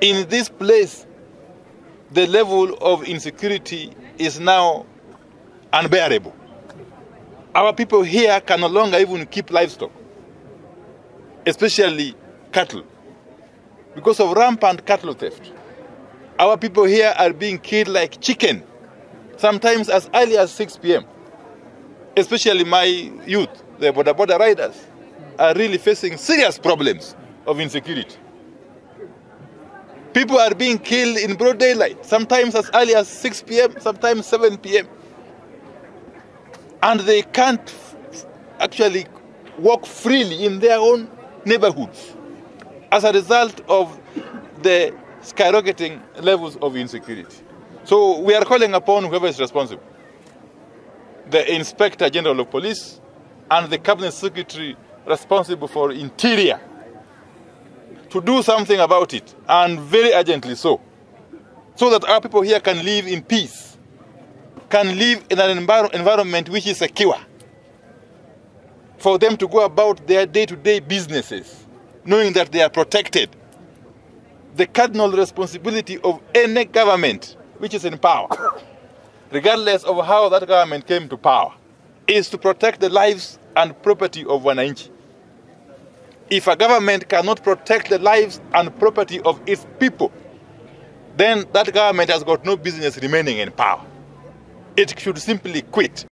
In this place, the level of insecurity is now unbearable. Our people here can no longer even keep livestock, especially cattle, because of rampant cattle theft. Our people here are being killed like chicken, sometimes as early as 6 p.m. Especially my youth, the boda boda riders, are really facing serious problems of insecurity. People are being killed in broad daylight, sometimes as early as 6 p.m., sometimes 7 p.m. And they can't actually walk freely in their own neighborhoods as a result of the skyrocketing levels of insecurity. So we are calling upon whoever is responsible, the Inspector General of Police and the Cabinet Secretary responsible for Interior to do something about it, and very urgently so, so that our people here can live in peace, can live in an envir- environment which is secure, for them to go about their day to day businesses, knowing that they are protected. The cardinal responsibility of any government which is in power, regardless of how that government came to power, is to protect the lives and property of Wananchi. If a government cannot protect the lives and property of its people, then that government has got no business remaining in power. It should simply quit.